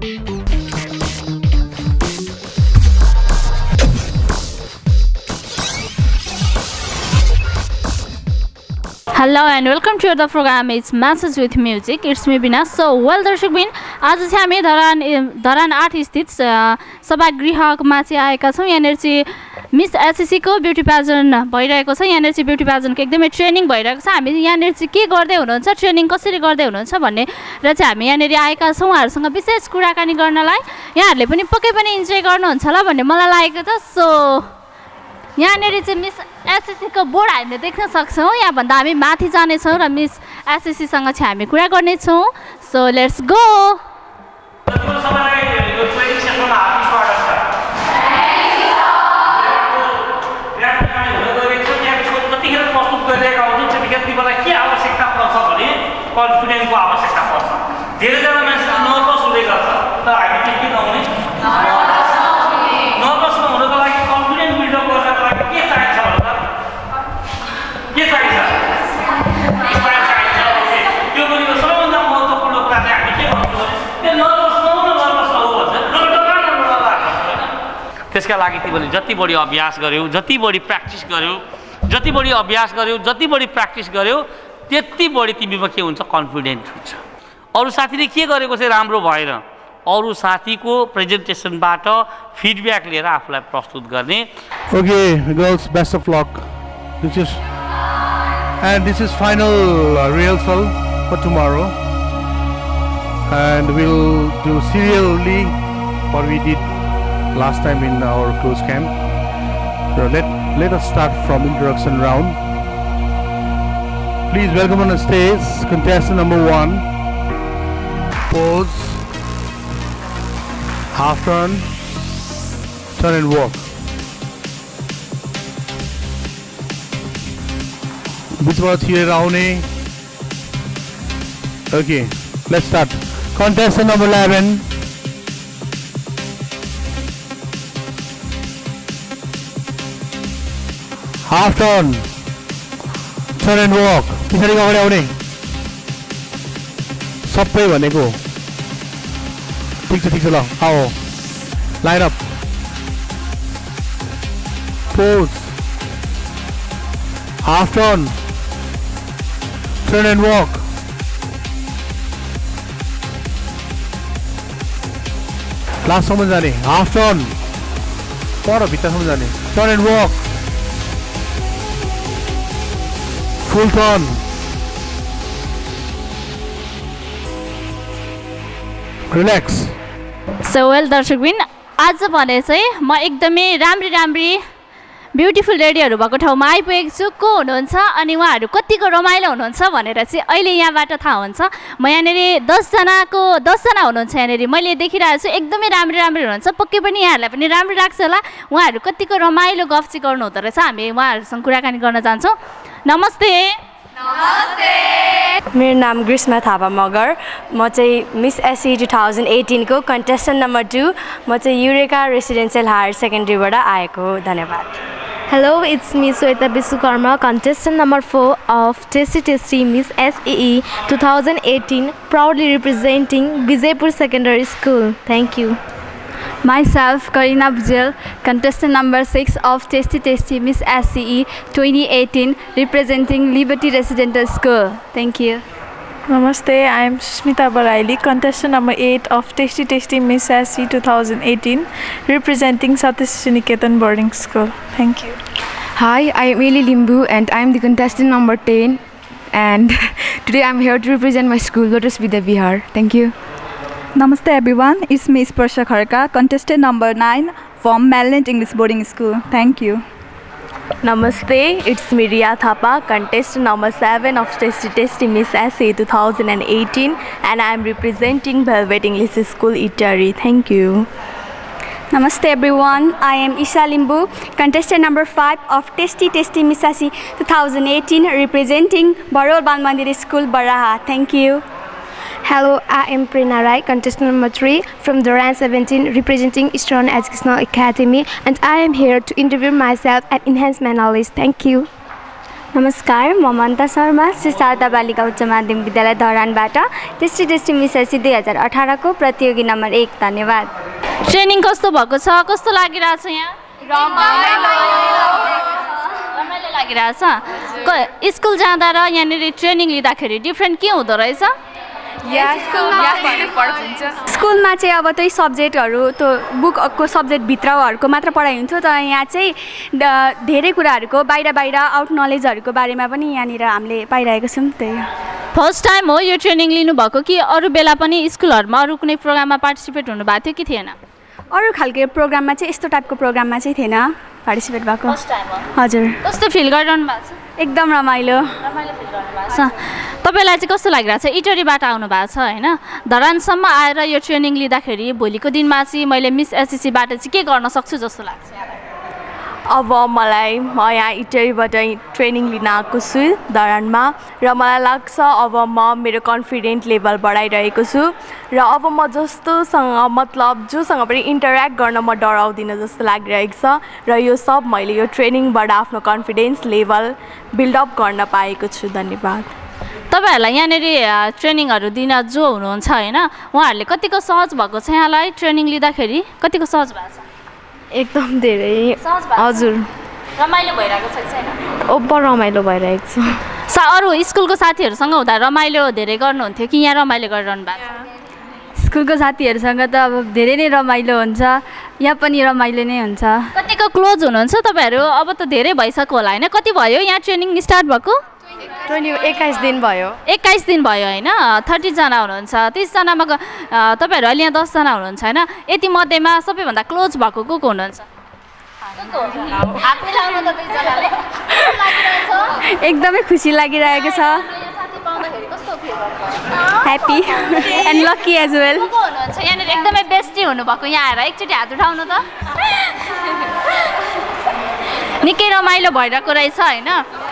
Hello and welcome to the programme it's message with music it's me Bina so well दर्शकबिन आज चाहिँ हामी धरान धरान आठ स्थित सभागृहमा चाहिँ आएका छौँ। यहाँनिर चाहिँ मिस एसएससीको ब्युटी प्याजन भइरहेको छ। यहाँनिर चाहिँ ब्युटी प्याजनको एकदमै ट्रेनिङ भइरहेको छ। हामी यहाँनिर चाहिँ के गर्दै हुनुहुन्छ ट्रेनिङ कसरी गर्दै हुनुहुन्छ भन्ने र चाहिँ हामी यहाँनिर आएका छौँ। उहाँहरूसँग विशेष कुराकानी गर्नलाई यहाँहरूले पनि पक्कै पनि इन्जोय गर्नुहुन्छ होला भन्ने मलाई लागेको छ। सो यहाँनिर चाहिँ मिस एसएससीको बोर्ड हामीले देख्न सक्छौँ। यहाँभन्दा हामी माथि जानेछौँ र मिस एसएससीसँग चाहिँ हामी कुरा गर्नेछौँ। सो लेट्स गो जतिको सबैलाई यो ट्रेनिङ सेसनमा हार्दिक स्वागत छ यहाँको बिहान हुन गइरहेको छ त्यहाँ जतिखेर प्रस्तुत गरिरहेका हुन्छौँ त्यतिखेर तिमीलाई के आवश्यकता पर्छ भने कन्फिडेन्सको आवश्यकता पर्छ धेरैजना मान्छेहरू नर्भस हुँदै गर्छ तर हामी चाहिँ के नहुने नर्भस नहुनको लागि कन्फिडेन्स बिल्डअप गर्नको लागि के चाहिन्छ भन्दा के चाहिन्छ Inspire चाहिन्छ ओके त्यो पनि हो सबैभन्दा महत्त्वपूर्ण कुरा चाहिँ हामी के भन्छु भने त्यो नर्भस नहुन नर्भस नहो भन्छ नडराउन नडराउन लागि तिमीले जति बढी अभ्यास गर्यौ जति बढी प्र्याक्टिस गर्यौ जति बढी अभ्यास गर्यौ जति बढी प्र्याक्टिस गर्यौ त्यति बढी तिमीमा के हुन्छ? कन्फिडेन्ट हुन्छ। अरू साथीले के गरेको चाहिँ राम्रो भएन। अरू साथीको प्रेजेन्टेसनबाट फिडब्याक लिएर आफूलाई प्रस्तुत गर्ने। Best of luck. This is and this is final uh, rehearsal for tomorrow, and we'll do serially what we did last time in our close camp. So let let us start from introduction round. Please welcome on the stage contestant number one. Pose. Half turn. Turn and walk. बिचबाट छिरेर आउने okay let's start contestant number eleven Half turn turn and walk पछाडि अगाडि आउने सबै भनेको ठिक छ ठिक छ ल आओ line up pose half turn turn and walk. लास्टसम्म जाने हाफ टर्न पर भित्रसम्म जाने turn and walk turn relax so well दर्शकबिन आज भने चाहिँ म एकदमै राम्री राम्री ब्युटिफुल रेडीहरू भएको ठाउँमा आइपुगेको छु। को हुनुहुन्छ अनि उहाँहरू कतिको रमाइलो हुनुहुन्छ भनेर चाहिँ अहिले यहाँबाट थाहा हुन्छ। म यहाँनिर दसजनाको दसजना हुनुहुन्छ यहाँनिर। मैले देखिरहेको छु एकदमै राम्रो राम्रो हुनुहुन्छ। पक्कै पनि यहाँहरूलाई पनि राम्रो लाग्छ होला। उहाँहरू कतिको रमाइलो गफ चाहिँ गर्नु हुँदो रहेछ। हामी उहाँहरूसँग कुराकानी गर्न जान्छौँ। नमस्ते। मेरो नाम ग्रीष्मा थापा मगर। म चाहिँ मिस एसी टु थाउजन्ड एटिनको कन्टेस्टेन्ट नम्बर टू। म चाहिँ युरेका रेसिडेन्सियल हायर सेकेन्ड्रीबाट आएको धन्यवाद। Hello it's miss Shweta Vishwakarma contestant number four of tasty tasty miss SE two thousand eighteen proudly representing Vijaypur secondary school thank you Myself, Karina Bujel, contestant number 6 of Tasty Tasty Miss SCE 2018, representing Liberty Residential School. Thank you. Namaste, I am Smita Baraili, contestant number 8 of Tasty Tasty Miss SC 2018, representing Satish Niketan Boarding School. Thank you. Hi, I am Eli Limbu and I am the contestant number 10 and today I am here to represent my school, Lotus Vidya Bihar. Thank you. नमस्ते everyone is Miss Prasha Khadka contestant number nine from मेलेंट English boarding school thank you नमस्ते it's me Riya Thapa contest number seven of test test Miss S A two thousand and eighteen and I am representing Velvet English school Itahari thank you नमस्ते everyone I am Isha Limbu contestant number five of tasty tasty Miss S C two thousand eighteen representing Barol Bal Mandir school Baraha thank you Hello, I am Prerna Rai, contestant number 3 from Duran 17, representing Eastern Educational Academy, and I am here to interview myself and enhance my knowledge. Thank you. नमस्कार म ममता शर्मा श्री शारदा बालिका उच्च माध्यमिक विद्यालय धरानबाट tasty tasty मिसासी दुई हजार अठारको प्रतियोगी number एक धन्यवाद ट्रेनिङ कस्तो भएको छ कस्तो लागिरहेछ यहाँ रमाइलो लागिरहेछ क- स्कुल जाँदा र यहाँनिर ट्रेनिङ लिँदाखेरि डिफ्रेन्ट के हुँदो रहेछ स्कुलमा चाहिँ अब त्यही सब्जेक्टहरू त्यो बुकको सब्जेक्टभित्रहरूको मात्र पढाइ हुन्थ्यो तर यहाँ चाहिँ धेरै कुराहरूको बाहिर बाहिर आउट नलेजहरूको बारेमा पनि यहाँनिर हामीले पाइरहेको छौँ त्यही फर्स्ट टाइम हो यो ट्रेनिङ लिनुभएको कि अरू बेला पनि स्कुलहरूमा अरू कुनै प्रोग्राममा पार्टिसिपेट हुनुभएको थियो कि थिएन? अरू खालको प्रोग्राममा चाहिँ यस्तो टाइपको प्रोग्राममा चाहिँ थिएन। पार्टिसिपेट भएको। हजुर। कस्तो फिल गरिरहनु भएको छ? एकदम रमाइलो। तपाईँलाई चाहिँ कस्तो लागिरहेको छ? इटरीबाट आउनु भएको छ होइन? धरानसम्म आएर यो ट्रेनिङ लिँदाखेरि भोलिको दिनमा चाहिँ मैले मिस एसएससीबाट चाहिँ के गर्न सक्छु जस्तो लाग्छ? अब मलाई म यहाँ इटरीबाट ट्रेनिङ लिन आएको छु धरानमा र मलाई लाग्छ अब म मेरो कन्फिडेन्ट लेभल बढाइरहेको छु र अब म जस्तोसँग मतलब जोसँग पनि इन्टरेक्ट गर्न म डराउँदिनँ जस्तो लागिरहेको छ र यो सब मैले यो ट्रेनिङबाट आफ्नो कन्फिडेन्स लेभल बिल्डअप गर्न पाएको छु। धन्यवाद। तपाईँहरूलाई यहाँनिर ट्रेनिङहरू दिन जो हुनुहुन्छ होइन उहाँहरूले कतिको सहज भएको छ यहाँलाई ट्रेनिङ लिँदाखेरि? कतिको सहज भएको छ? एकदम धेरै? हजुर। रमाइलो भइरहेको छ कि छैन? ओभर रमाइलो भइरहेको छ। सा अरू स्कुलको साथीहरूसँग हुँदा रमाइलो धेरै गर्नुहुन्थ्यो कि यहाँ रमाइलो गरिरहनु भएको छ? स्कुलको साथीहरूसँग त अब धेरै नै रमाइलो हुन्छ। यहाँ पनि रमाइलो नै हुन्छ। कतिको क्लोज हुनुहुन्छ तपाईँहरू? अब त धेरै भइसक्यो होला होइन? कति भयो? यहाँ ट्रेनिङ स्टार्ट भएको? ट्वेन्टी एक्काइस दिन भयो। एक्काइस दिन भयो होइन? थर्टीजना हुनुहुन्छ तिसजनामा तपाईँहरू अहिले यहाँ दसजना हुनुहुन्छ होइन? यति मध्येमा सबैभन्दा क्लोज भएको को को हुनुहुन्छ? एकदमै खुसी लागिरहेको छ? Happy and lucky as well को को हुनुहुन्छ? यहाँनिर एकदमै बेस्टी हुनुभएको यहाँ आएर एकचोटि हात उठाउनु त। निकै रमाइलो भइरहेको रहेछ होइन?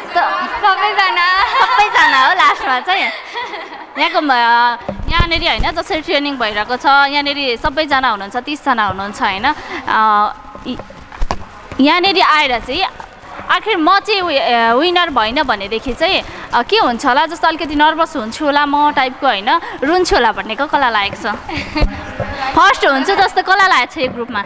सबैजना सबैजना हो लास्टमा चाहिँ यहाँको यहाँनिर होइन जसरी ट्रेनिङ भइरहेको छ यहाँनिर सबैजना हुनुहुन्छ तिसजना हुनुहुन्छ होइन यहाँनिर आएर चाहिँ आखिर म चाहिँ विनर भइनँ भनेदेखि चाहिँ के हुन्छ होला जस्तो अलिकति नर्भस हुन्छु होला म टाइपको होइन रुन्छु होला भन्नेको कसलाई लागेको छ फर्स्ट हुन्छु जस्तो कसलाई लागेको छ यो ग्रुपमा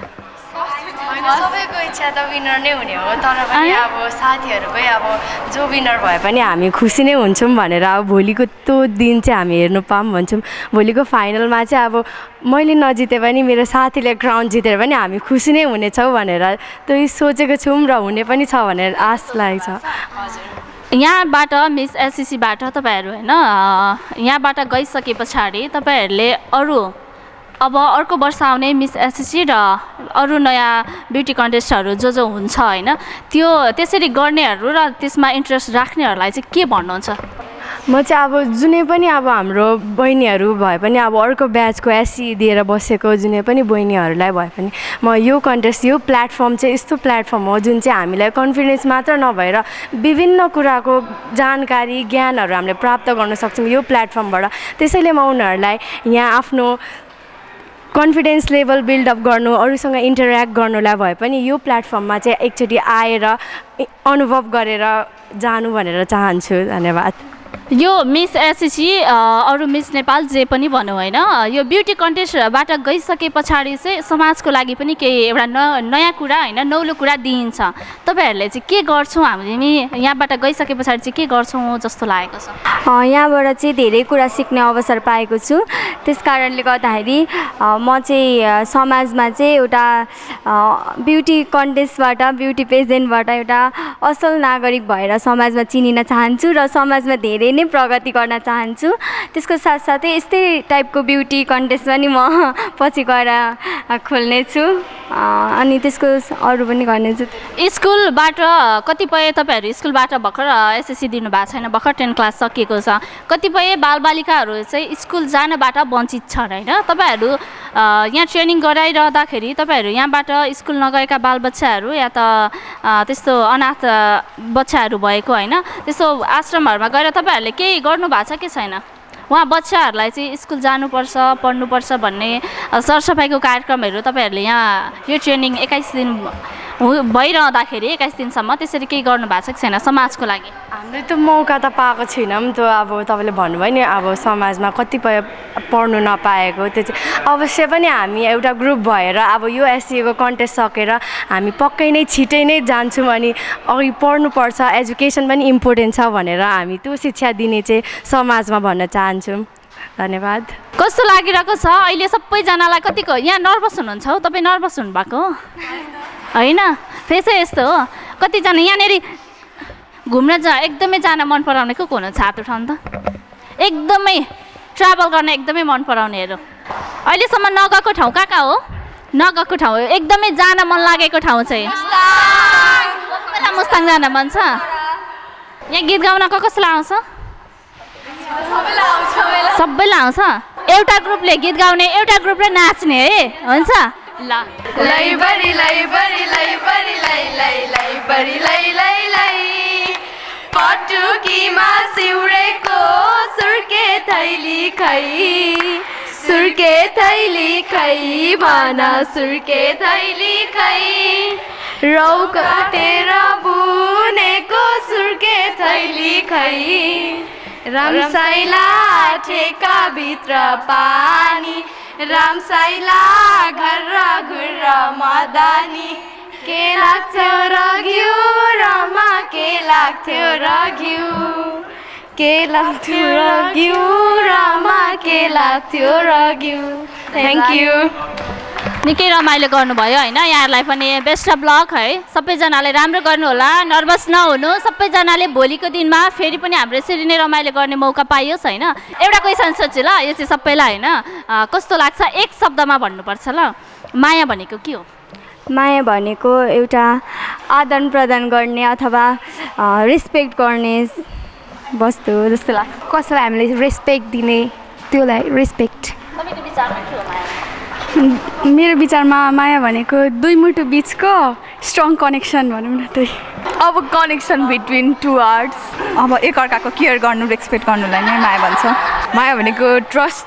सबैको इच्छा त विनर नै हुने हो तर पनि अब साथीहरूकै अब जो विनर भए पनि हामी खुसी नै हुन्छौँ भनेर अब भोलिको त्यो दिन चाहिँ हामी हेर्नु पाऊँ भन्छौँ। भोलिको फाइनलमा चाहिँ अब मैले नजिते पनि मेरो साथीले ग्राउन्ड जितेर पनि हामी खुसी नै हुनेछौँ भनेर त्यही सोचेको छौँ र हुने पनि छ भनेर आश लागेको छ। यहाँबाट मिस एससिसीबाट तपाईँहरू होइन यहाँबाट गइसके पछाडि तपाईँहरूले अरू अब अर्को वर्ष आउने मिस एसएससी र अरू नयाँ ब्युटी कन्टेस्टहरू जो जो हुन्छ होइन त्यो त्यसरी गर्नेहरू र त्यसमा इन्ट्रेस्ट राख्नेहरूलाई चाहिँ के भन्नुहुन्छ? म चाहिँ अब जुनै पनि अब हाम्रो बहिनीहरू भए पनि अब अर्को ब्याचको एससी दिएर बसेको जुनै पनि बहिनीहरूलाई भए पनि म यो कन्टेस्ट यो प्लेटफर्म चाहिँ यस्तो प्लेटफर्म हो जुन चाहिँ हामीलाई कन्फिडेन्स मात्र नभएर विभिन्न कुराको जानकारी ज्ञानहरू हामीले प्राप्त गर्न सक्छौँ यो प्लेटफर्मबाट। त्यसैले म उनीहरूलाई यहाँ आफ्नो कन्फिडेन्स लेभल बिल्डअप गर्नु अरूसँग इन्टरेक्ट गर्नुलाई भए पनि यो प्लेटफर्ममा चाहिँ एकचोटि आएर अनुभव गरेर जानु भनेर चाहन्छु। धन्यवाद। यो Miss S S Miss Nepal जे पनि भनौँ होइन यो ब्युटी कन्टेस्टबाट गइसके पछाडि चाहिँ समाजको लागि पनि केही एउटा न नयाँ कुरा होइन नौलो कुरा दिइन्छ। तपाईँहरूले चाहिँ के गर्छौँ हामी? यहाँबाट गइसके पछाडि चाहिँ के गर्छौँ जस्तो लागेको छ? यहाँबाट चाहिँ धेरै कुरा सिक्ने अवसर पाएको छु। त्यस कारणले गर्दाखेरि म चाहिँ समाजमा चाहिँ एउटा ब्युटी कन्टेस्टबाट ब्युटी पेजेन्टबाट एउटा असल नागरिक भएर समाजमा चिनिन चाहन्छु र समाजमा धेरै नै प्रगति गर्न चाहन्छु। त्यसको साथसाथै यस्तै टाइपको ब्युटी कन्टेस्ट पनि म पछि गएर खोल्नेछु। अनि त्यसको अरू पनि गर्नेछु। स्कुलबाट कतिपय तपाईँहरू स्कुलबाट भर्खर एसएससी दिनुभएको छैन भर्खर टेन क्लास सकिएको छ। कतिपय बालबालिकाहरू चाहिँ स्कुल जानबाट वञ्चित छन् होइन? तपाईँहरू यहाँ ट्रेनिङ गराइरहँदाखेरि तपाईँहरू यहाँबाट स्कुल नगएका बालबच्चाहरू या त त्यस्तो अनाथ बच्चाहरू भएको होइन? त्यस्तो आश्रमहरूमा गएर तपाईँहरूले केही गर्नु भएको छ कि छैन? उहाँ बच्चाहरूलाई चाहिँ स्कुल जानुपर्छ पढ्नुपर्छ भन्ने सरसफाइको कार्यक्रमहरू तपाईँहरूले यहाँ यो ट्रेनिङ एक्काइस दिन भइरहँदाखेरि एक्काइस दिनसम्म त्यसरी केही गर्नु भएको छ कि छैन समाजको लागि? हामीले त्यो मौका त पाएको छैनौँ त्यो अब तपाईँले भन्नुभयो नि अब समाजमा कतिपय पढ्नु नपाएको त्यो चाहिँ अवश्य पनि हामी एउटा ग्रुप भएर अब यो एससिएको कन्टेस्ट सकेर हामी पक्कै नै छिटै नै जान्छौँ अनि अघि पढ्नुपर्छ एजुकेसन पनि इम्पोर्टेन्ट छ भनेर हामी त्यो शिक्षा दिने चाहिँ समाजमा भन्न चाहन्छौँ। धन्यवाद। कस्तो लागिरहेको छ? अहिले सबैजनालाई कतिको? यहाँ नर्भस हुनुहुन्छ हौ तपाईँ नर्भस हुनुभएको हो। होइन? फेसै यस्तो हो। कतिजना यहाँनिर घुम्न जा एकदमै जान मन पराउने को को हुनुहुन्छ हात उठाउनु त? एकदमै ट्राभल गर्न एकदमै मन पराउनेहरू। अहिलेसम्म नगएको ठाउँ कहाँ कहाँ हो? नगएको ठाउँ एकदमै जान मन लागेको ठाउँ चाहिँ। मुस्ताङ जान मन छ? यहाँ गीत गाउन को कसलाई आउँछ? सबैलाई आउँछ एउटा ग्रुपले गीत गाउने एउटा ग्रुपले नाच्ने है हुन्छ? ल पटुकीमा सिउरेको सुर्के थैली खै सुर्के थैली खै भन सुर्के थैली खै। रौ काटेर बुनेको सुर्के थैली खै रमसाइला ठेकाभित्र पानी रामसाइला घर घुर मदानी। के लाग्थ्यो र घिउ रमा के लाग्थ्यो र घिउ के लाग्थ्यो र घिउ रमा के लाग्थ्यो र घिउ थ्याङ्क यू निकै रमाइलो गर्नुभयो होइन? यहाँहरूलाई पनि बेस्ट अफ लक है? सबैजनाले राम्रो गर्नु होला नर्भस नहुनु। सबैजनाले भोलिको दिनमा फेरि पनि हाम्रो यसरी नै रमाइलो गर्ने मौका पाइयोस् होइन? एउटा क्वेसन सोध्छु ल यो चाहिँ सबैलाई होइन? कस्तो लाग्छ एक शब्दमा भन्नुपर्छ ल। माया भनेको के हो? माया भनेको एउटा आदान प्रदान गर्ने अथवा रेस्पेक्ट गर्ने वस्तु जस्तो लाग्छ। कसैलाई हामीले रेस्पेक्ट दिने त्योलाई रेस्पेक्ट तपाईँको विचारमा के हो माया? मेरो विचारमा माया भनेको दुई मुटु बिचको स्ट्रङ कनेक्सन भनौँ न त्यही। अब कनेक्सन बिट्विन टु आर्ट्स अब एकअर्काको केयर गर्नु रेस्पेक्ट गर्नुलाई नै माया भन्छ। माया भनेको trust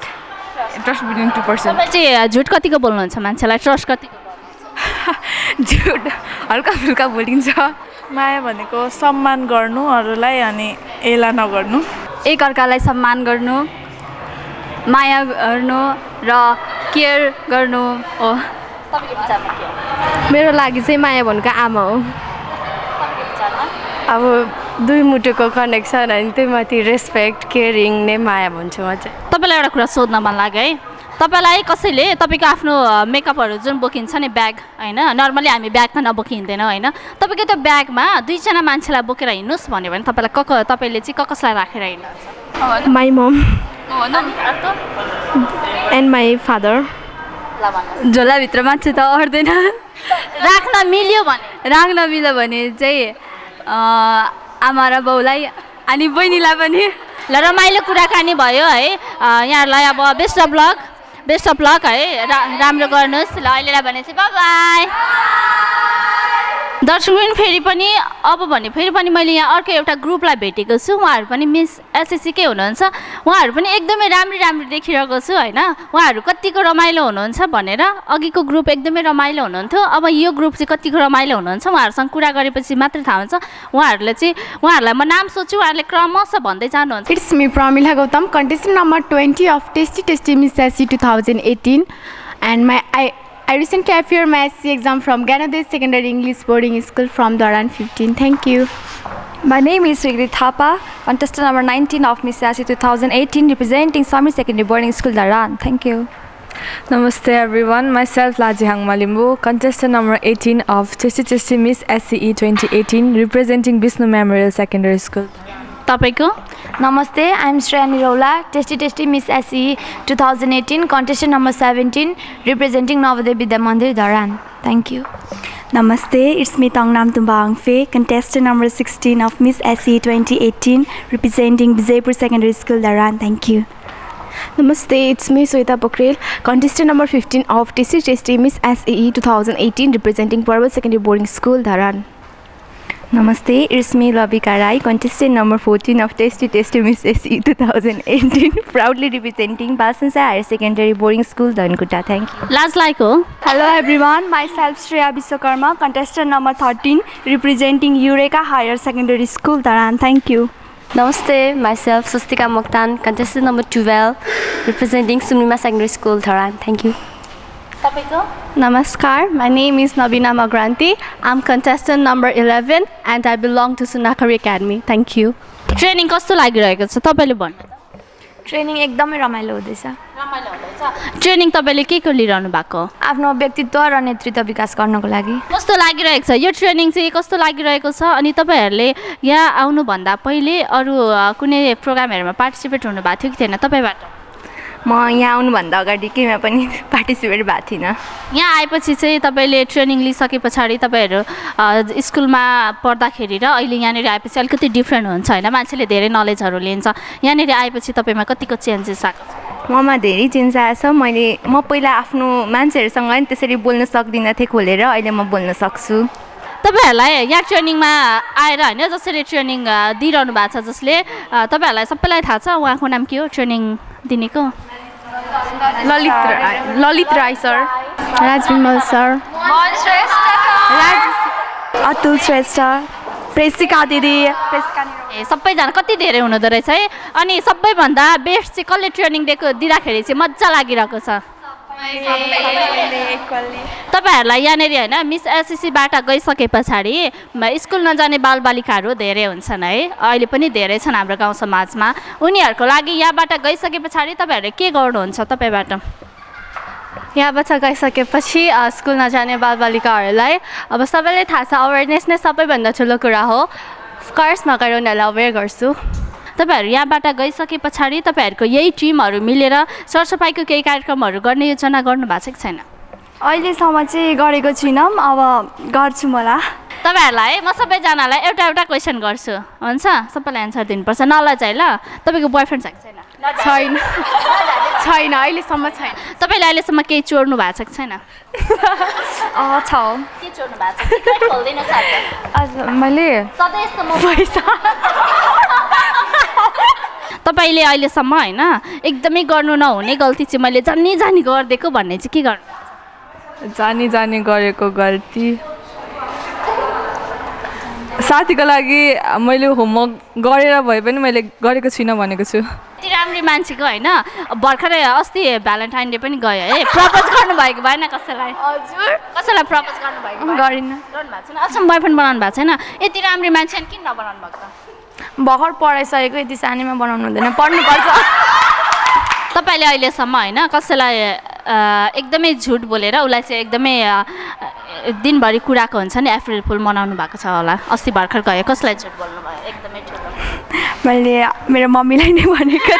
trust between two person तपाईँ चाहिँ झुट कतिको बोल्नुहुन्छ मान्छेलाई? ट्रस्ट कतिको झुट हल्का फुल्का बोलिन्छ। माया भनेको सम्मान गर्नु अरूलाई अनि एला नगर्नु। एकअर्कालाई सम्मान गर्नु माया गर्नु र केयर गर्नु? हो? मेरो लागि चाहिँ माया भनेको आमा हो। अब दुई मुटुको कनेक्सन अनि त्यही माथि रेस्पेक्ट केयरिङ नै माया भन्छु म चाहिँ। तपाईँलाई एउटा कुरा सोध्न मन लाग्यो है। तपाईँलाई कसैले तपाईँको आफ्नो मेकअपहरू जुन बोकिन्छ नि ब्याग होइन? नर्मली हामी ब्याग त नबोकिँदैनौँ होइन? तपाईँको त्यो ब्यागमा दुईजना मान्छेलाई बोकेर हिँड्नुहोस् भन्यो भने तपाईँलाई क क तपाईँले चाहिँ क कसलाई राखेर हिँड्नुहुन्छ? माई मम अर्को एन्ड माई फादर झोलाभित्र मान्छे त अट्दैन राख्न मिल्यो भने राख्न मिल्यो भने चाहिँ अँ, आमा र बाउलाई अनि बहिनीलाई पनि ल रमाइलो कुराकानी भयो है यहाँहरूलाई अब best of luck best of luck है रा राम्रो गर्नुहोस् ल अहिलेलाई भने चाहिँ बाई दर्शकबिन फेरि पनि अब भने फेरि पनि मैले यहाँ अर्को एउटा ग्रुपलाई भेटेको छु। उहाँहरू पनि मिस एसएससीकै हुनुहुन्छ। उहाँहरू पनि एकदमै राम्री राम्री देखिरहेको छु होइन? उहाँहरू कतिको रमाइलो हुनुहुन्छ भनेर अघिको ग्रुप एकदमै रमाइलो हुनुहुन्थ्यो। अब यो ग्रुप चाहिँ कतिको रमाइलो हुनुहुन्छ उहाँहरूसँग कुरा गरेपछि मात्रै थाहा हुन्छ। उहाँहरूले चाहिँ उहाँहरूलाई म नाम सोध्छु उहाँहरूले क्रमशः भन्दै जानुहुन्छ। It's me, Pramila Gautam, contestant number 20 of Tasty Tasty Miss SC 2018. And my I, I recently appeared my SC exam from Ganadesh Secondary English Boarding School from Dharan 15. Thank you. My name is Rigri Thapa, contestant number 19 of Miss SC 2018, representing Samir Secondary Boarding School, Dharan. Thank you. Namaste everyone, myself Lajihang Malimbu, contestant number 18 of Chesi Chesi Miss SCE 2018, representing Vishnu Memorial Secondary School. तपाईँको। नमस्ते I'm Shreya Niraula tasty tasty miss SE two thousand eighteen contestant number seventeen representing Navadev Vidya Mandir Dharan thank you नमस्ते it's me Tangnam Tumba Angphe contestant number sixteen of miss SE twenty eighteen representing Vijaypur secondary school Dharan thank you नमस्ते it's me Sweta Pokharel contestant number fifteen of tasty tasty miss SE two thousand eighteen representing Parvat secondary boarding school Dharan नमस्ते it's me Lavika Rai contestant number fourteen of tasty tasty Mrs E two thousand eighteen proudly representing Basansa higher secondary boarding school Dhankuta thank you लाज like हो hello everyone myself Shreya Vishwakarma contestant number thirteen representing Eureka higher secondary school Dharan thank you नमस्ते myself Swastika Moktan contestant number twelve representing Sunima secondary school Dharan thank you Namaskar, my name is Nabina Magranti. I'm contestant number 11 and I belong to Sunakari Academy. Thank you. Training कस्तो लागिरहेको छ? तपाईँले भन्नु training एकदमै रमाइलो हुँदैछ। Training तपाईँले के को लिइरहनु भएको? आफ्नो व्यक्तित्व र नेतृत्व विकास गर्नको लागि। कस्तो लागिरहेको छ? यो ट्रेनिङ चाहिँ कस्तो लागिरहेको छ? अनि तपाईँहरूले यहाँ आउनुभन्दा पहिले अरू कुनै प्रोग्रामहरूमा पार्टिसिपेट हुनुभएको थियो कि थिएन? तपाईँबाट। म यहाँ आउनुभन्दा अगाडि केहीमा पनि पार्टिसिपेट भएको थिइनँ। यहाँ आएपछि चाहिँ तपाईँले ट्रेनिङ लिइसके पछाडि तपाईँहरू स्कुलमा पढ्दाखेरि र अहिले यहाँनिर आएपछि अलिकति डिफ्रेन्ट हुन्छ होइन? मान्छेले धेरै नलेजहरू लिन्छ। यहाँनिर आएपछि तपाईँमा कतिको चेन्जेस आएको छ? ममा धेरै चेन्ज आएछ मैले म पहिला आफ्नो मान्छेहरूसँग नि त्यसरी बोल्न सक्दिनँ थिएँ खोलेर अहिले म बोल्न सक्छु। तपाईँहरूलाई यहाँ ट्रेनिङमा आएर होइन जसरी ट्रेनिङ दिइरहनु भएको छ जसले तपाईँहरूलाई सबैलाई थाहा छ उहाँको नाम के हो? ट्रेनिङ दिनेको? ललित राई ललित राई सर राज विमल सर अतुल श्रेष्ठ प्रेसिका दिदी ए सबैजना कति धेरै हुनुहुँदो रहेछ है? अनि सबैभन्दा बेस्ट चाहिँ कसले ट्रेनिङ दिएको दिँदाखेरि चाहिँ मजा लागिरहेको छ। तपाईँहरूलाई यहाँनिर होइन मिस एसएससीबाट गइसके पछाडि म- स्कुल नजाने बालबालिकाहरू धेरै हुन्छन् है। अहिले पनि धेरै छन् हाम्रो गाउँ समाजमा। उनीहरूको लागि यहाँबाट गइसके पछाडि तपाईँहरूले के गर्नुहुन्छ तपाईँबाट? यहाँबाट गइसकेपछि स्कुल नजाने बालबालिकाहरूलाई अब सबैलाई थाहा छ अवेरनेस नै सबैभन्दा ठुलो कुरा हो। कर्स नगरेर उनीहरूलाई अवेर गर्छु। तपाईँहरू यहाँबाट गइसके पछाडि तपाईँहरूको यही टिमहरू मिलेर सरसफाइको केही कार्यक्रमहरू गर्ने योजना गर्नु भएको छ कि छैन? अहिलेसम्म चाहिँ गरेको छुइनँ अब गर्छु मलाई तपाईँहरूलाई है म सबैजनालाई एउटा एउटा क्वेसन गर्छु। हुन्छ? सबैलाई एन्सर दिनुपर्छ। नलजाइ ल। तपाईँको बोयफ्रेन्ड छ कि छैन? छैन। छैन अहिलेसम्म छैन। तपाईँले अहिलेसम्म केही चोर्नु भएको छ कि छैन? छ। मैले तपाईँले अहिलेसम्म होइन एकदमै गर्नु नहुने गल्ती चाहिँ मैले जानी जानी गरिदिएको भन्ने चाहिँ के गर्नु? जानी जानी गरेको गल्ती। साथीको लागि मैले होमवर्क गरेर भए पनि मैले गरेको छुइनँ भनेको छु। यति राम्री मान्छेको होइन? भर्खरै अस्ति भ्यालेन्टाइन डे पनि गयो है। प्रपोज गर्नुभएको भएन कसैलाई? हजुर। कसैलाई प्रपोज गर्नुभएको गरिनँ गर्नु। भएको छैन। अचम्म बोयफ्रेन्ड बनाउनु भएको छैन। यति राम्री मान्छे किन नबनाउनु भएको त? भर्खर पढाइसकेको यति सानैमा बनाउनु हुँदैन। पढ्नुपर्छ। तपाईँले अहिलेसम्म होइन कसैलाई एकदमै झुट बोलेर उसलाई चाहिँ एकदमै दिनभरि कुराको हुन्छ नि एप्रिल फुल मनाउनु भएको छ होला। अस्ति भर्खर गयो। कसलाई झुट बोल्नु भयो? एकदमै ठुलो। मैले मेरो मम्मीलाई नै भनेको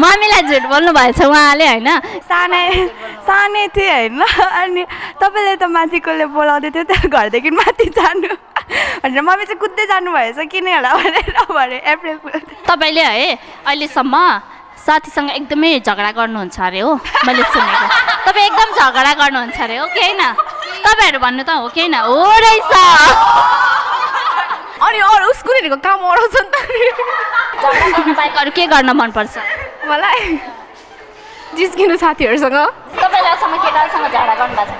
मम्मीलाई झुट बोल्नु भएछ उहाँले होइन? सानै सानै थिएँ होइन? अनि तपाईँले त माथिकोले बोलाउँदै थियो त्यो घरदेखि माथि जानु। भनेर मम्मी चाहिँ कुद्दै जानु भएछ किन होला भनेर भने एप्रिल फुल। तपाईँले है अहिलेसम्म साथीसँग एकदमै झगडा गर्नुहुन्छ अरे हो मैले सुनेको। तपाईँ एकदम झगडा गर्नुहुन्छ अरे हो कि होइन? तपाईँहरू भन्नु त हो कि होइन? हो रहेछ। अनि अरू उसको काम अराउँछ नि त अरू के गर्न मनपर्छ? मलाई जिस्किनु साथीहरूसँग।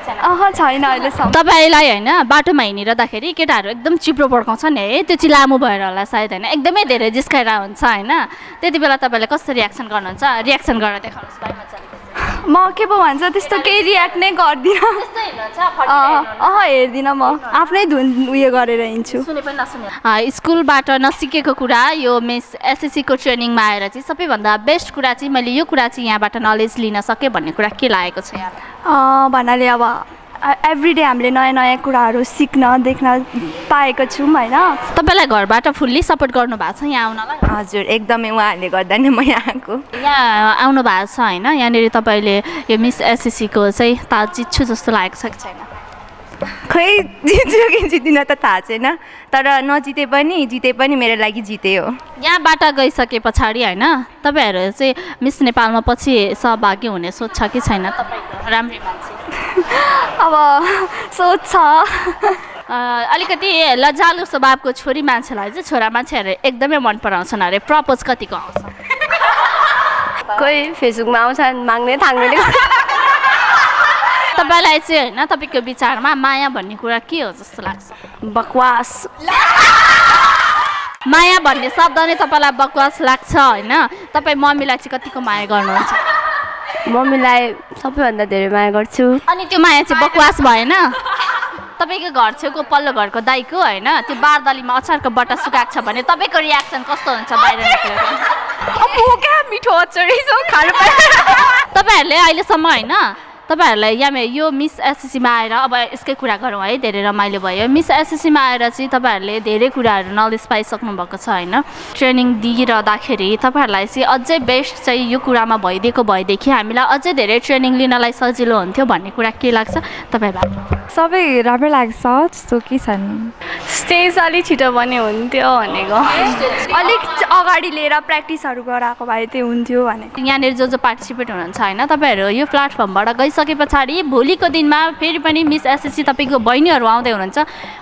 छैन? अह छैन अहिलेसम्म। तपाईँलाई होइन बाटोमा हिँडिरहँदाखेरि केटाहरू एकदम चिप्रो पड्काउँछ नि है। त्यो चाहिँ लामो भएर होला सायद होइन। एकदमै धेरै जिस्काएर हुन्छ होइन। त्यति बेला तपाईँले कस्तो रियाक्सन गर्नुहुन्छ? रियाक्सन गरेर देखाउनुहोस् भाइ मजाले म के पो भन्छ त्यस्तो केही रियाक्ट नै गर्दिनँ। अँ अह हेर्दिनँ म। आफ्नै धुन उयो गरेर हिँड्छु। स्कुलबाट नसिकेको कुरा यो मिस एसएससीको ट्रेनिङमा आएर चाहिँ सबैभन्दा बेस्ट कुरा चाहिँ मैले यो कुरा चाहिँ यहाँबाट नलेज लिन सकेँ भन्ने कुरा के लागेको छ अँ, भन्नाले अब एभ्री डे हामीले नयाँ नयाँ कुराहरू सिक्न देख्न पाएको छौँ होइन? तपाईँलाई घरबाट फुल्ली सपोर्ट गर्नु भएको छ यहाँ आउनलाई? हजुर एकदमै उहाँहरूले गर्दा नै म यहाँ आएको यहाँ आउनु भएको छ होइन? यहाँनिर तपाईँले यो मिस एसएससीको चाहिँ ता जित्छु जस्तो लागेको छ कि छैन? खै जित्छु कि जितिनँ त थाहा छैन। तर नजिते पनि जिते पनि मेरो लागि जिते हो। यहाँबाट गइसके पछाडि होइन तपाईँहरू चाहिँ मिस नेपालमा पछि सहभागी हुने सोच छ कि छैन तपाईँको? राम्रै मान्छे। अब सोच छ। अ, अलिकति लजालु स्वभावको छोरी मान्छेलाई चाहिँ छोरा मान्छेहरू एकदमै मन पराउँछन् अरे। प्रपोज कतिको आउँछ? कोही फेसबुकमा आउँछ माग्ने थाङ्ने। तपाईँलाई चाहिँ होइन तपाईँको विचारमा माया भन्ने कुरा के हो जस्तो लाग्छ? बकवास। माया भन्ने शब्द नै तपाईँलाई बकवास लाग्छ होइन? तपाईँ मम्मीलाई चाहिँ कतिको माया गर्नुहुन्छ? मम्मीलाई सबैभन्दा धेरै माया गर्छु। अनि त्यो माया चाहिँ बकवास भएन? तपाईँको घर छेउको पल्लो घरको दाईको होइन? त्यो बारदलीमा अचारको बट्टा सुकाएको छ भने तपाईँको रियाक्सन कस्तो हुन्छ बाहिर निस्केर? मिठो अचार तपाईँहरूले अहिलेसम्म होइन तपाईँहरूलाई यहाँ यो मिस एसएससीमा आएर अब यसकै कुरा गरौँ है धेरै रमाइलो भयो। मिस एसएससीमा आएर चाहिँ तपाईँहरूले धेरै कुराहरू नलेज पाइसक्नु भएको छ होइन? ट्रेनिङ दिइरहँदाखेरि तपाईँहरूलाई चाहिँ अझै बेस्ट चाहिँ यो कुरामा भइदिएको भएदेखि हामीलाई अझै धेरै ट्रेनिङ लिनलाई सजिलो हुन्थ्यो भन्ने कुरा के लाग्छ? तपाईँलाई सबै राम्रो लाग्छ त्यस्तो के छन्। स्टेज अलिक छिटो पनि हुन्थ्यो भनेको। अलिक अगाडि लिएर प्र्याक्टिसहरू गराएको भए त्यो हुन्थ्यो भने यहाँनिर जो जो पार्टिसिपेट हुनुहुन्छ होइन? तपाईँहरू यो प्लेटफर्मबाट गइसके पछाडि भोलिको दिनमा फेरि पनि मिस एसएससी तपाईँको बहिनीहरू आउँदै हुनुहुन्छ।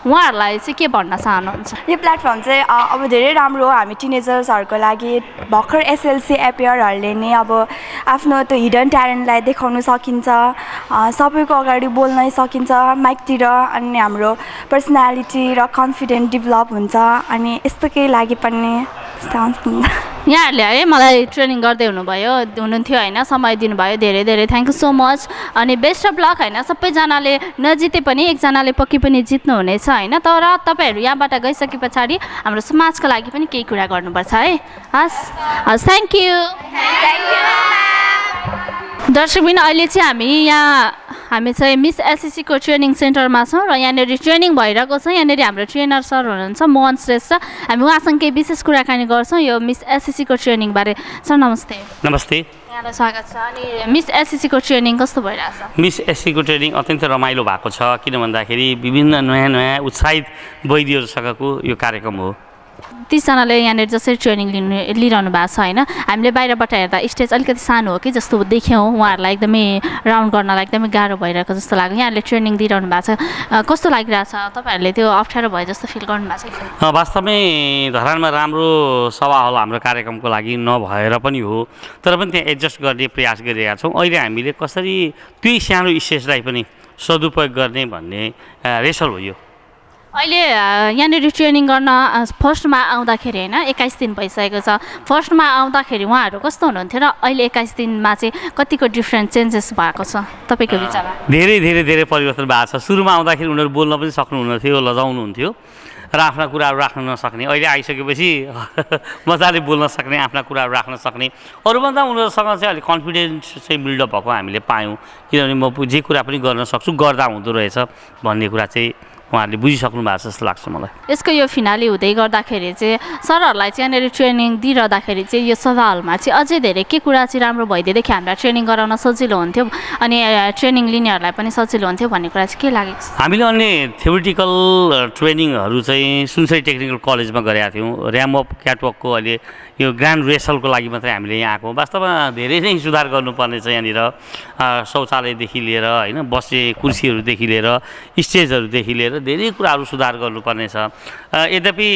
उहाँहरूलाई चाहिँ के भन्न चाहनुहुन्छ? यो प्लेटफर्म चाहिँ अब धेरै राम्रो हो। हामी टिनेजर्सहरूको लागि भर्खर एसएलसी एपियरहरूले नै अब आफ्नो त्यो हिडन ट्यालेन्टलाई देखाउन सकिन्छ। सबैको अगाडि बोल्नै सकिन्छ। माइकतिर अनि हाम्रो पर्सनालिटी र कन्फिडेन्ट डेभलप हुन्छ। अनि यस्तो केही लागि पनि यहाँहरूले है मलाई ट्रेनिङ गर्दै हुनुभयो हुनुहुन्थ्यो होइन समय दिनुभयो धेरै धेरै थ्याङ्क यू सो मच अनि बेस्ट अफ लक होइन सबैजनाले नजिते पनि एकजनाले पक्कै पनि जित्नुहुनेछ होइन। तर तपाईँहरू यहाँबाट गइसके पछाडि हाम्रो समाजको लागि पनि केही कुरा गर्नुपर्छ है। हस् हस् थ्याङ्क यू दर्शकबिन अहिले चाहिँ हामी यहाँ हामी चाहिँ मिस एसएससीको ट्रेनिङ सेन्टरमा छौँ र यहाँनिर ट्रेनिङ भइरहेको छ यहाँनिर हाम्रो ट्रेनर सर हुनुहुन्छ मोहन श्रेष्ठ हामी उहाँसँग केही विशेष कुराकानी गर्छौँ यो मिस एसएससीको ट्रेनिङबारे सर नमस्ते नमस्ते यहाँलाई स्वागत छ अनि मिस एसएससीको ट्रेनिङ कस्तो भइरहेछ मिस एससीको ट्रेनिङ अत्यन्त रमाइलो भएको छ किन भन्दाखेरि विभिन्न नयाँ नयाँ उत्साहित वैद्यहरूसँगको यो कार्यक्रम हो? तिसजनाले यहाँनिर जसरी ट्रेनिङ लिनु लिइरहनु भएको छ होइन हामीले बाहिरबाट हेर्दा स्टेज अलिकति सानो हो कि जस्तो देख्यौँ उहाँहरूलाई एकदमै राउन्ड गर्नलाई एकदमै गाह्रो भइरहेको जस्तो लाग्यो। यहाँहरूले ट्रेनिङ दिइरहनु भएको छ। कस्तो लागिरहेछ? तपाईँहरूले त्यो अप्ठ्यारो भयो जस्तो फिल गर्नुभएको छ वास्तवमै धरानमा राम्रो सभा हल हाम्रो कार्यक्रमको लागि नभएर पनि हो तर पनि त्यहाँ एडजस्ट गर्ने प्रयास गरिरहेका छौँ। अहिले हामीले कसरी त्यही सानो स्टेजलाई पनि सदुपयोग गर्ने भन्ने रेसल हो यो। अहिले यहाँनिर ट्रेनिङ गर्न फर्स्टमा आउँदाखेरि होइन एक्काइस दिन भइसकेको छ। फर्स्टमा आउँदाखेरि उहाँहरू कस्तो हुनुहुन्थ्यो र अहिले एक्काइस दिनमा चाहिँ कतिको डिफ्रेन्ट चेन्जेस भएको छ? तपाईँको विचारमा? धेरै धेरै धेरै परिवर्तन भएको छ। सुरुमा आउँदाखेरि उनीहरू बोल्न पनि सक्नुहुन्न थियो लजाउनुहुन्थ्यो र आफ्ना कुराहरू राख्न नसक्ने। अहिले आइसकेपछि मजाले बोल्न सक्ने आफ्ना कुराहरू राख्न सक्ने। अरूभन्दा उनीहरूसँग चाहिँ अलिक कन्फिडेन्स चाहिँ बिल्डअप भएको हामीले पायौँ। किनभने म जे कुरा पनि गर्न सक्छु गर्दा हुँदो रहेछ भन्ने कुरा चाहिँ उहाँहरूले बुझिसक्नु भएको छ जस्तो लाग्छ मलाई। यसको यो फिनाले हुँदै गर्दाखेरि चाहिँ सरहरूलाई चाहिँ यहाँनिर ट्रेनिङ दिइरहँदाखेरि चाहिँ यो सभा हलमा चाहिँ अझै धेरै के कुरा चाहिँ राम्रो भइदिएदेखि हामीलाई ट्रेनिङ गराउन सजिलो हुन्थ्यो अनि ट्रेनिङ लिनेहरूलाई पनि सजिलो हुन्थ्यो भन्ने कुरा चाहिँ के लागेको छ? हामीले अन्य थ्योरिटिकल ट्रेनिङहरू चाहिँ सुनसरी टेक्निकल कलेजमा गरेका थियौँ। ऱ्यामअप क्याटवकको अहिले यो ग्रान्ड रेसलको लागि मात्रै हामीले यहाँ आएको वास्तवमा धेरै नै सुधार गर्नुपर्ने छ यहाँनिर शौचालयदेखि लिएर होइन बस्ने कुर्सीहरूदेखि लिएर स्टेजहरूदेखि लिएर धेरै कुराहरू सुधार गर्नुपर्ने छ। यद्यपि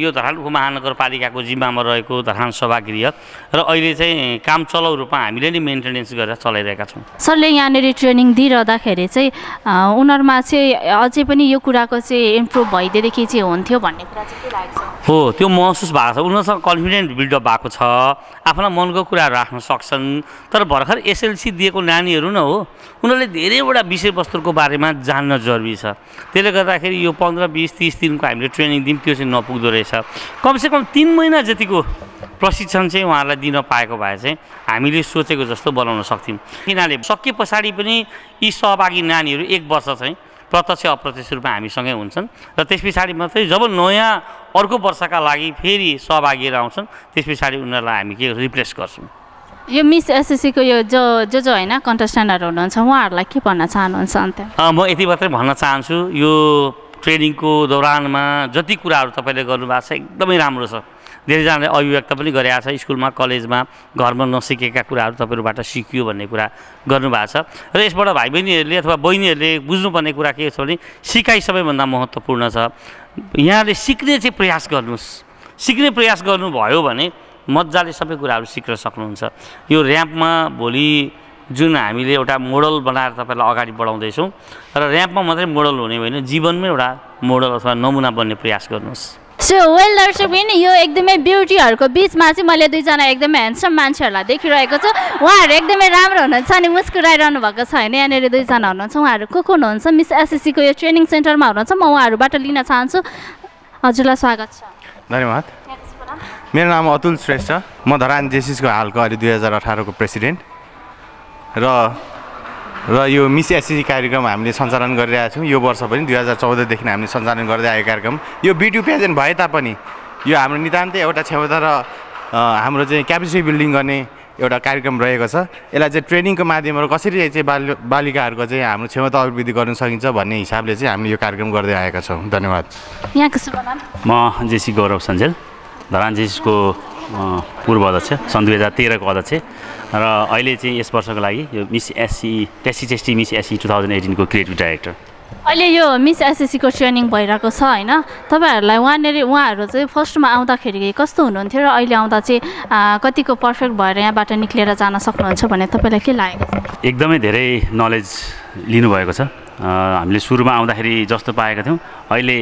यो धरान उपमहानगरपालिकाको जिम्मामा रहेको धरान सभागृह र अहिले चाहिँ काम चलाउ रूपमा हामीले नै मेन्टेनेन्स गरेर चलाइरहेका छौँ। सरले यहाँनिर ट्रेनिङ दिइरहँदाखेरि चाहिँ उनीहरूमा चाहिँ अझै पनि यो कुराको चाहिँ इम्प्रुभ भइदिएदेखि चाहिँ हुन्थ्यो भन्ने कुरा चाहिँ के लागेको छ हो त्यो महसुस भएको छ। उनीहरूसँग कन्फिडेन्ट बिल्डअप भएको छ आफ्ना मनको कुराहरू राख्न सक्छन् तर भर्खर एसएलसी दिएको नानीहरू न हो उनीहरूले धेरैवटा विषयवस्तुको बारेमा जान्न जरुरी छ। त्यसले गर्दाखेरि यो पन्ध्र बिस तिस दिनको हामीले ट्रेनिङ दिउँ त्यो चाहिँ नपुग्दो रहेछ। कमसेकम तिन महिना जतिको प्रशिक्षण चाहिँ उहाँहरूलाई दिन पाएको भए चाहिँ हामीले सोचेको जस्तो बनाउन सक्थ्यौँ। किनभने सके पछाडि पनि यी सहभागी नानीहरू एक वर्ष चाहिँ प्रत्यक्ष अप्रत्यक्ष रूपमा हामीसँगै हुन्छन् र त्यस पछाडि मात्रै जब नयाँ अर्को वर्षका लागि फेरि सहभागीहरू आउँछन् त्यस पछाडि उनीहरूलाई हामी के रिप्लेस गर्छौँ। यो मिस एसएससीको यो जो जो जो होइन कन्टेस्टेन्टहरू हुनुहुन्छ उहाँहरूलाई के भन्न चाहनुहुन्छ अन्त? म यति मात्रै भन्न चाहन्छु यो ट्रेनिङको दौरानमा जति कुराहरू तपाईँले गर्नुभएको छ एकदमै राम्रो छ। धेरैजनाले अभिव्यक्त पनि गरेका छ स्कुलमा कलेजमा घरमा नसिकेका कुराहरू तपाईँहरूबाट सिकियो भन्ने कुरा गर्नुभएको छ। र यसबाट भाइ बहिनीहरूले अथवा बहिनीहरूले बुझ्नुपर्ने कुरा के छ भने सिकाइ सबैभन्दा महत्त्वपूर्ण छ। यहाँले सिक्ने चाहिँ प्रयास गर्नुहोस्। सिक्ने प्रयास गर्नुभयो भने मजाले सबै कुराहरू सिक्न सक्नुहुन्छ। यो ऱ्याम्पमा भोलि जुन हामीले एउटा मोडल बनाएर तपाईँलाई अगाडि बढाउँदैछौँ र ऱ्याम्पमा मात्रै मोडल हुने होइन जीवनमै एउटा मोडल अथवा नमुना बन्ने प्रयास गर्नुहोस्। सो वेल दर्शकबिन यो एकदमै ब्युटीहरूको बिचमा चाहिँ मैले दुईजना एकदमै ह्यान्डसम मान्छेहरूलाई देखिरहेको छु उहाँहरू एकदमै राम्रो हुनुहुन्छ अनि मुस्कुराइरहनु भएको छ होइन यहाँनिर दुईजना हुनुहुन्छ उहाँहरू को को हुनुहुन्छ? मिस एसएससीको यो ट्रेनिङ सेन्टरमा हुनुहुन्छ म उहाँहरूबाट लिन चाहन्छु। हजुरलाई स्वागत छ। धन्यवाद। मेरो नाम अतुल श्रेष्ठ म धरान जेसिसको हालको अहिले दुई हजार अठारको प्रेसिडेन्ट। र र यो मिस एससिसी कार्यक्रम हामीले सञ्चालन गरिरहेका छौँ। यो वर्ष पनि दुई हजार चौधदेखि हामीले सञ्चालन गर्दै आएको कार्यक्रम। यो बिट्यु पेजेन्ट भए तापनि यो हाम्रो नितान्तै एउटा क्षमता र हाम्रो चाहिँ क्यापेसिटी बिल्डिङ गर्ने एउटा कार्यक्रम रहेको छ। यसलाई चाहिँ ट्रेनिङको माध्यमबाट कसरी चाहिँ बाल बालिकाहरूको चाहिँ हाम्रो क्षमता अभिवृद्धि गर्न सकिन्छ भन्ने हिसाबले चाहिँ हामीले यो कार्यक्रम गर्दै आएका छौँ। धन्यवाद। यहाँको शुभ नाम म जेसी गौरव सञ्जेल धरान जेसिसको पूर्व अध्यक्ष सन् दुई हजार तेह्रको अध्यक्ष। र अहिले चाहिँ यस वर्षको लागि यो miss SC tasty tasty miss SC two thousand एटिनको creative director. अहिले यो मिस एसएससीको ट्रेनिङ भइरहेको छ होइन? तपाईँहरूलाई उहाँनिर उहाँहरू चाहिँ फर्स्टमा आउँदाखेरि कस्तो हुनुहुन्थ्यो र अहिले आउँदा चाहिँ कतिको पर्फेक्ट भएर यहाँबाट निक्लिएर जान सक्नुहुन्छ भने तपाईँलाई के लागेको छ? एकदमै धेरै नलेज लिनुभएको छ। हामीले सुरुमा आउँदाखेरि जस्तो पाएका थियौँ। अहिले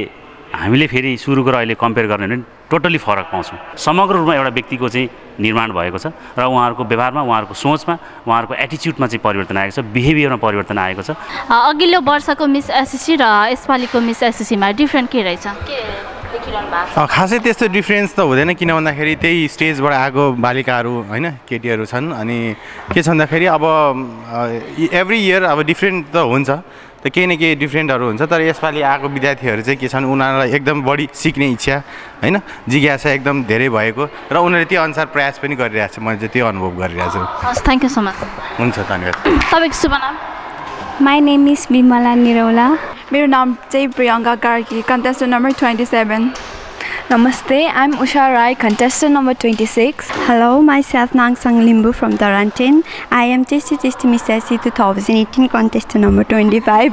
हामीले फेरि सुरुको र अहिले कम्पेयर गर्ने भने टोटल्ली फरक पाउँछौँ। समग्र रूपमा एउटा व्यक्तिको चाहिँ निर्माण भएको छ र उहाँहरूको व्यवहारमा उहाँहरूको सोचमा उहाँहरूको एटिच्युडमा चाहिँ परिवर्तन आएको छ बिहेभियरमा परिवर्तन आएको छ। अघिल्लो वर्षको मिस एसएससी र यसपालिको मिस एसएससीमा डिफ्रेन्ट के रहेछ? के खासै त्यस्तो डिफ्रेन्स त हुँदैन किन भन्दाखेरि त्यही स्टेजबाट आएको बालिकाहरू होइन केटीहरू छन् अनि के छ भन्दाखेरि अब एभ्री इयर अब डिफ्रेन्ट त हुन्छ। त केही न केही डिफ्रेन्टहरू हुन्छ तर यसपालि आएको विद्यार्थीहरू चाहिँ के छन् उनीहरूलाई एकदम बढी सिक्ने इच्छा होइन? जिज्ञासा एकदम धेरै भएको र उनीहरूले त्यो अनुसार प्रयास पनि गरिरहेको छ मैले चाहिँ त्यो अनुभव गरिरहेको छु। थ्याङ्क यू सो मच हुन्छ धन्यवाद। तपाईँको शुभ नाम? My name is Bimala Niraula मेरो नाम चाहिँ Priyanka Karki contestant number twenty seven Namaste, I'm Usha Rai, contestant number 26. Hello, myself Nangsang Limbu from Tarantin. I am Tasty Tasty Miss SC 2018 contestant number 25.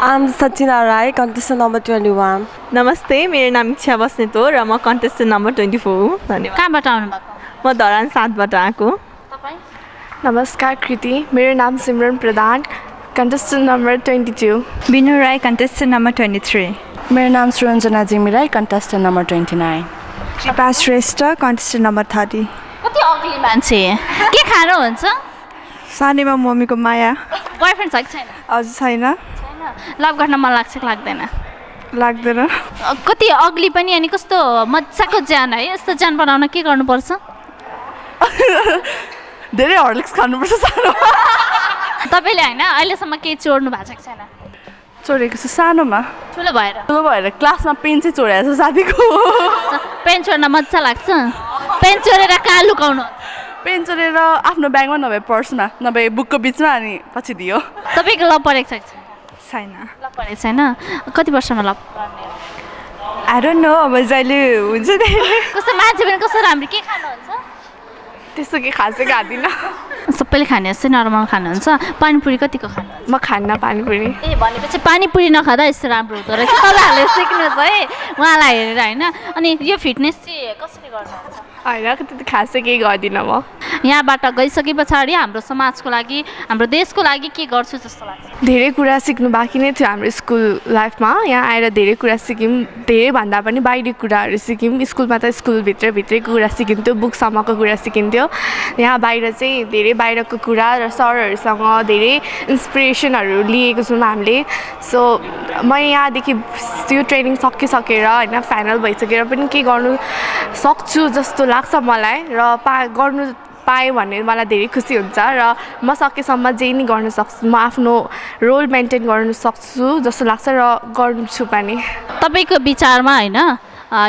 I'm Sachina Rai, contestant number 21. नमस्ते मेरो नाम इच्छा बस्नेत हो र म contestant number twenty four हो धन्यवाद कहाँबाट आउनुभएको म धरान सातबाट आएको नमस्कार कृति मेरो नाम Simran Pradhan contestant number twenty two Binu Rai contestant number twenty three मेरो नाम Suranjana Jimirai contestant number twenty nine Kripa Shrestha contestant number thirty कति अग्ली मान्छे? के खानुहुन्छ सानैमा मम्मीको माया। बोयफ्रेन्ड छ कि छैन? हजुर छैन। लभ गर्न मन लाग्छ कि लाग्दैन? लाग्दैन। कति अग्ली पनि अनि कस्तो मजाको ज्यान है। यस्तो ज्यान बनाउन के गर्नुपर्छ? धेरै हर्लिक्स खानुपर्छ तपाईँले होइन अहिलेसम्म केही चोर्नु भएको छ कि छैन? चोरेको छु सानोमा। ठुलो भएर। ठुलो भएर क्लासमा पेन चाहिँ चोरेको छ साथीको। पेन चोर्न मजा लाग्छ। पेन चोरेर कहाँ लुकाउनु? पेन चोरेर आफ्नो ब्यागमा नभए पर्समा नभए बुकको बिचमा अनि पछि दियो। तपाईँको लभ परेको छैन? लभ परेको छैन? कति वर्षमा लभ आई डोन्ट नो अब जहिले हुन्छ कस्तो मान्छे पनि कस्तो राम्रो के खानुहुन्छ? त्यस्तो के खासै खाँदिनँ। सबैले खाने जस्तै नर्मल खानुहुन्छ। पानीपुरी कतिको खानुहुन्छ? म खान्न पानीपुरी। ए भनेपछि पानीपुरी नखाँदा यस्तो राम्रो हुँदो रहेछ। तपाईँहरूले सिक्नुहोस् है। उहाँलाई हेरेर होइन। अनि यो फिटनेस चाहिँ कसरी गर्नुहुन्छ? होइन त्यति खासै केही गर्दिनँ म। यहाँबाट गइसके पछाडि हाम्रो समाजको लागि हाम्रो देशको लागि के गर्छु जस्तो लाग्छ? धेरै कुरा सिक्नु बाँकी नै थियो हाम्रो स्कुल लाइफमा। यहाँ आएर धेरै कुरा सिक्यौँ। धेरै भन्दा पनि बाहिरी कुराहरू सिक्यौँ। स्कुलमा त स्कुलभित्र भित्रैको कुरा सिकिन्थ्यो बुकसम्मको कुरा सिकिन्थ्यो यहाँ बाहिर चाहिँ धेरै बाहिरको कुरा र सरहरूसँग धेरै इन्सपिरेसनहरू लिएको छौँ हामीले। सो म यहाँदेखि त्यो ट्रेनिङ सकिसकेर होइन फाइनल भइसकेर पनि के गर्नु सक्छु जस्तो लाग्छ मलाई र पा गर्नु पाएँ भने मलाई धेरै खुसी हुन्छ र म सकेसम्म जे नि गर्न सक्छु म आफ्नो रोल मेन्टेन गर्न सक्छु जस्तो लाग्छ र गर्छु पनि। तपाईँको विचारमा होइन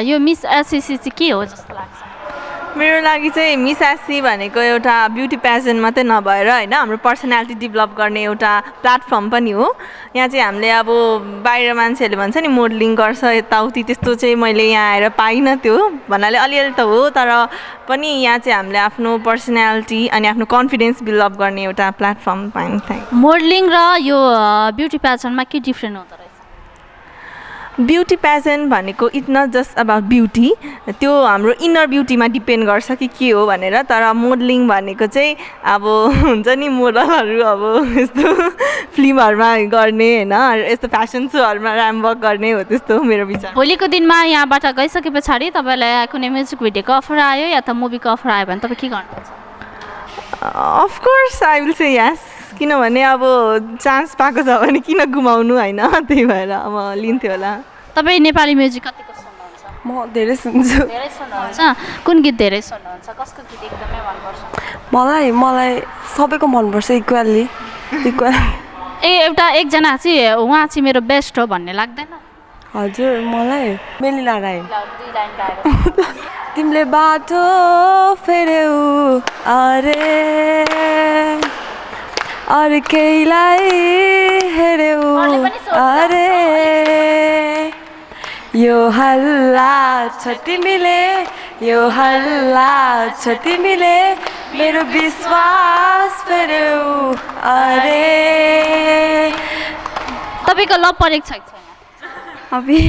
यो मिस एसएससी चाहिँ के हो जस्तो लाग्छ? मेरो लागि चाहिँ मिस एससी भनेको एउटा ब्युटी पेजेन्ट मात्रै नभएर होइन हाम्रो पर्सनालिटी डेभलप गर्ने एउटा प्लेटफर्म पनि हो। यहाँ चाहिँ हामीले अब बाहिर मान्छेहरूले भन्छ नि मोडलिङ गर्छ यताउति त्यस्तो चाहिँ मैले यहाँ आएर पाइनँ त्यो भन्नाले अलिअलि त हो तर पनि यहाँ चाहिँ हामीले आफ्नो पर्सनालिटी अनि आफ्नो कन्फिडेन्स बिल्डअप गर्ने एउटा प्लेटफर्म पायौँ मोडलिङ र यो ब्युटी पेजेन्टमा के डिफ्रेन्ट हुँदो रहेछ ब्युटी पेजेन्ट भनेको it's not just about beauty त्यो हाम्रो इनर ब्युटीमा डिपेन्ड गर्छ कि के हो भनेर तर मोडलिङ भनेको चाहिँ अब हुन्छ नि मोडलहरू अब यस्तो फिल्महरूमा गर्ने होइन यस्तो फेसन सोहरूमा ऱ्याम्बक गर्ने हो त्यस्तो मेरो विचार। भोलिको दिनमा यहाँबाट गइसके पछाडि तपाईँलाई कुनै म्युजिक भिडियोको अफर आयो या त मुभीको अफर आयो भने तपाईँ के गर्नुहुन्छ? Of course I will say yes किनभने अब चान्स पाएको छ भने किन गुमाउनु होइन? त्यही भएर अब लिन्थ्यो होला। तपाईँ नेपाली म्युजिक कतिको सुन्नुहुन्छ? म धेरै सुन्छु। धेरै सुन्नुहुन्छ। कुन गीत धेरै सुन्नुहुन्छ? कसको गीत एकदमै मनपर्छ? मलाई मलाई सबैको मनपर्छ इक्वल्ली इक्वल। ए एउटा एकजना चाहिँ उहाँ चाहिँ मेरो बेस्ट हो भन्ने लाग्दैन? हजुर मलाई मेलिना राई तिमीले बाटो फेर्यौ अरे अर्कैलाई हेऱ्यौ अरे यो हल्ला छ तिमीले यो हल्ला छ तिमीले मेरो विश्वास फेर्यौ अरे। तपाईँको लभ परेको छ छैन? अबि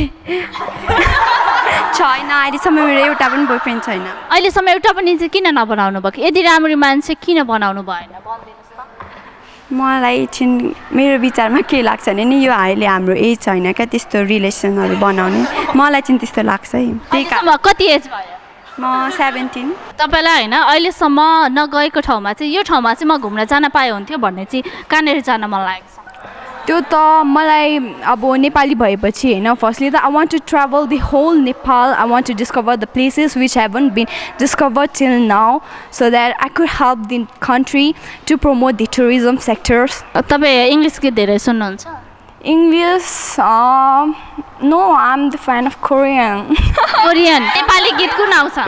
छैन अहिलेसम्म मेरो एउटा पनि बोयफ्रेन्ड छैन। अहिलेसम्म एउटा पनि किन नबनाउनु भएको यति राम्रो मान्छे किन बनाउनु भएन? मलाई चाहिँ मेरो विचारमा के लाग्छ भने नि यो अहिले हाम्रो एज छैन क्या त्यस्तो रिलेसनहरू बनाउने। मलाई चाहिँ त्यस्तो लाग्छ है। त्यही अहिलेसम्म कति एज भयो? म सेभेन्टिन। तपाईँलाई होइन अहिलेसम्म नगएको ठाउँमा चाहिँ यो ठाउँमा चाहिँ म घुम्न जान पाए हुन्थ्यो भन्ने चाहिँ कहाँनिर जान मन लागेको छ त्यो त मलाई अब नेपाली भएपछि होइन फर्स्टली त I want to travel the whole Nepal I want to discover the places which haven't been discover till now so that I could help the country to promote the tourism sectors तपाईँ English गीत धेरै सुन्नुहुन्छ? English no I am the fan of Korean Korean Nepali गीत कुन आउँछ?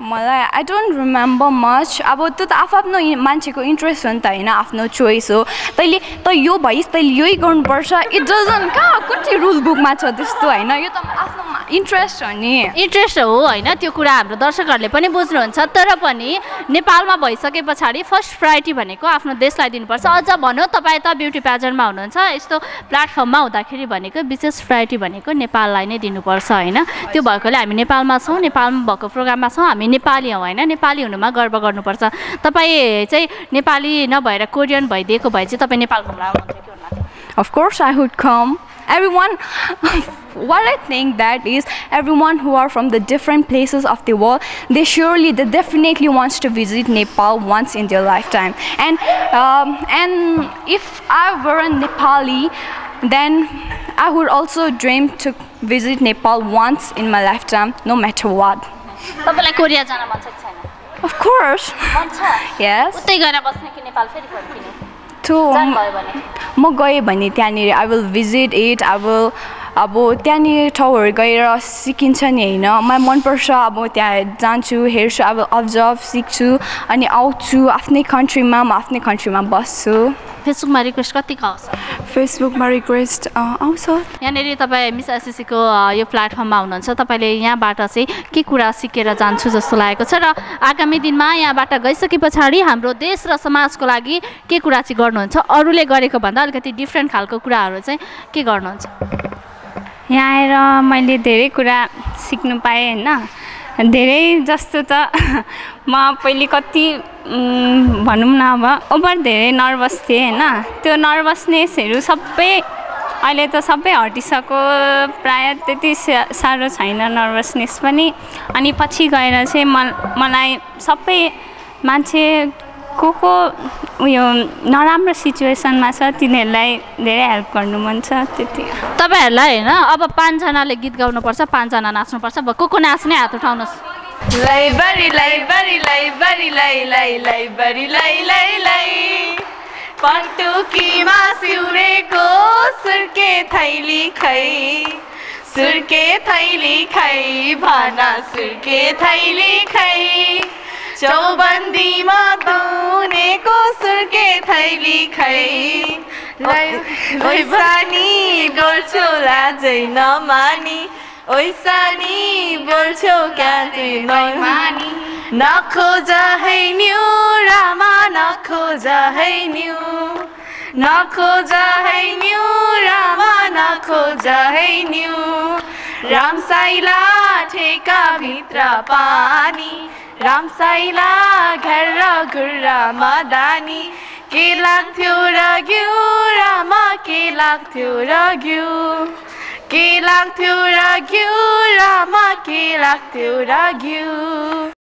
मलाई I don't remember much अब त्यो त आफ्नो मान्छेको इन्ट्रेस्ट हो नि त होइन? आफ्नो चोइस हो। तैँले त यो भइस् तैँले यही गर्नुपर्छ। इट डजन कहाँ कुन चाहिँ रुल बुकमा छ त्यस्तो होइन? यो त आफ्नो इन्ट्रेस्ट हो नि। इन्ट्रेस्ट हो होइन? त्यो कुरा हाम्रो दर्शकहरूले पनि बुझ्नुहुन्छ। तर पनि नेपालमा भइसके पछाडि फर्स्ट प्रायोरिटी भनेको आफ्नो देशलाई दिनुपर्छ। अझ भनौँ तपाईँ त ब्युटी प्याजरमा हुनुहुन्छ। यस्तो प्लेटफर्ममा हुँदाखेरि भनेको विशेष प्रायोरिटी भनेको नेपाललाई नै दिनुपर्छ होइन? त्यो भएकोले हामी नेपालमा छौँ नेपालमा भएको प्रोग्राममा छौँ। हामी नेपाली हौँ होइन? नेपाली हुनुमा गर्व गर्नुपर्छ। तपाईँ चाहिँ नेपाली नभएर कोरियन भइदिएको भए चाहिँ तपाईँ नेपाल घुम्न आउनुहुन्थ्यो Of course, I would come. Everyone, what I think that is, everyone who are from the different places of the world, they surely, they definitely wants to visit Nepal once in their lifetime. And um, and if I were a Nepali, then I would also dream to visit Nepal once in my lifetime, no matter what. तपाईँलाई Korea जान मन छ कि छैन Of course. मन छ Yes. उतै गएर बस्ने कि नेपाल फेरि फर्किने भने। म गएँ भने त्यहाँनिर आई विल भिजिट इट अब अब त्यहाँनिर ठाउँहरू गएर सिकिन्छ नि होइन। मलाई मनपर्छ अब त्यहाँ जान्छु हेर्छु अब अब्जर्भ सिक्छु अनि आउँछु आफ्नै कन्ट्रीमा म आफ्नै कन्ट्रीमा बस्छु। फेसबुकमा रिक्वेस्ट कतिको आउँछ? फेसबुकमा रिक्वेस्ट आउँछ। यहाँनिर तपाईँ मिस एसएससीको यो प्लेटफर्ममा हुनुहुन्छ। तपाईँले यहाँबाट चाहिँ के कुरा सिकेर जान्छु जस्तो लागेको छ र आगामी दिनमा यहाँबाट गइसके पछाडि हाम्रो देश र समाजको लागि के कुरा चाहिँ गर्नुहुन्छ? अरूले गरेको भन्दा अलिकति डिफ्रेन्ट खालको कुराहरू चाहिँ के गर्नुहुन्छ? यहाँ आएर मैले धेरै कुरा सिक्नु पाएँ होइन? धेरै जस्तो त म पहिले कति भनौँ न अब। ओभर धेरै नर्भस थिएँ होइन? त्यो नर्भसनेसहरू सबै अहिले त सबै हटिसक्यो। प्रायः त्यति साह्रो छैन नर्भसनेस पनि। अनि पछि गएर चाहिँ म मलाई सबै मान्छे को को उयो नराम्रो सिचुएसनमा छ तिनीहरूलाई धेरै हेल्प गर्नु मन छ त्यति। तपाईँहरूलाई होइन? अब पाँचजनाले गीत गाउनुपर्छ पाँचजना नाच्नुपर्छ अब को को नाच्ने हात उठाउनुहोस्। लै लै लै बरी लै लै लै पटुकीमा सिउरेको सुर्के थैली खै सुर्के थैली खै भना सुर्के थैली खै चौबन्दीमा दुनेको सुर्के थैली खै ओइसानी बोल्छौ लाजै नमानी ओइसानी बोल्छौ क्याजै नमानी नखोज है न्यु रामा नखोज है न्यु नखोज है न्यु रामा नखोज है न्यु रामसाइला ठेका भित्र पानी रामसाइला घर र घुर्रा मदानी के लाग्थ्यो र घिउ रामा के लाग्थ्यो र घिउ के लाग्थ्यो र घिउ रामा के लाग्थ्यो र घिउ